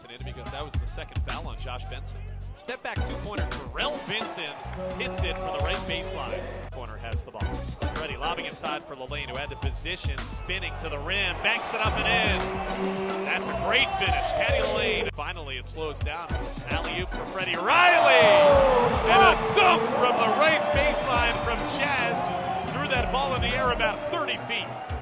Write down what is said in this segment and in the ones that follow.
Fascinated because that was the second foul on Josh Benson. Step back two pointer. Terrell Vinson hits it for the right baseline. Corner has the ball. Ready, lobbing inside for Lalanne, who had the position, spinning to the rim, banks it up and in. That's a great finish. Cady Lalanne. Finally, it slows down. Alley oop for Freddie Riley. And a dunk from the right baseline from Chaz. Threw that ball in the air about 30 feet.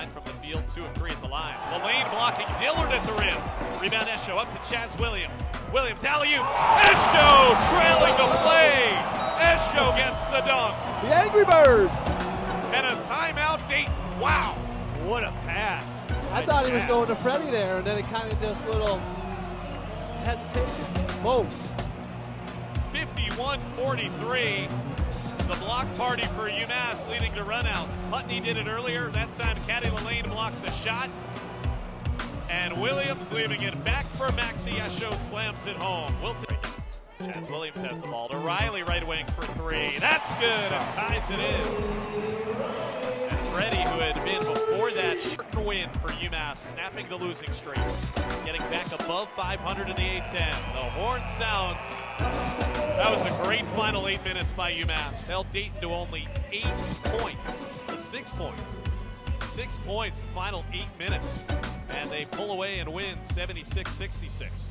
Nine from the field, two of three at the line. The lane blocking Dillard at the rim. Rebound Esho up to Chaz Williams. Williams alley-oop. Esho trailing the play. Esho gets the dunk. The Angry Birds. And a timeout Dayton. Wow. What a pass. I thought he was going to Freddie there, and then it kind of just little hesitation. Boom. 51-43. Block party for UMass leading to runouts. Putney did it earlier. That time Cady Lalanne blocked the shot. And Williams leaving it back for Maxie Esho slams it home. Wilton. Chaz Williams has the ball to Riley right wing for three. That's good and ties it in. And Freddie, who had been before that certain win for UMass, snapping the losing streak, getting back above 500 in the A10. The horn sounds. That was a great final eight minutes by UMass. Held Dayton to only eight points, six points. Six points, final eight minutes. And they pull away and win 76 66.